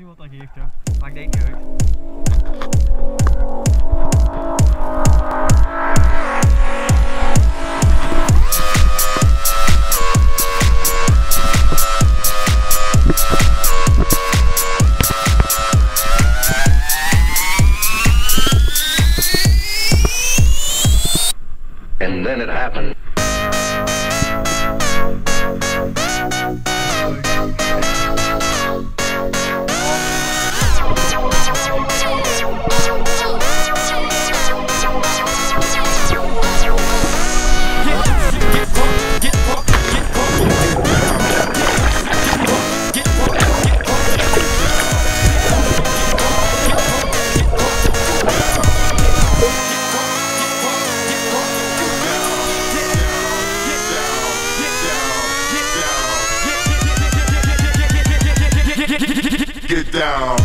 niet wat dat geeft, ja. Maakt denk. And then it happened. Get down.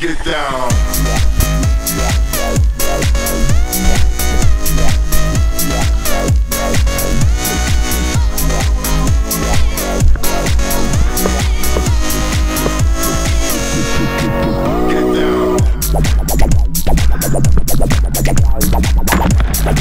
Get down. Get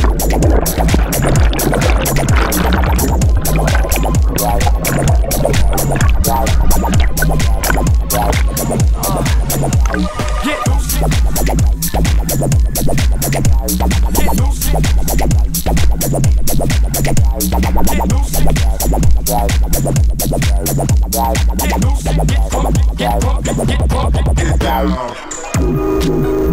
down.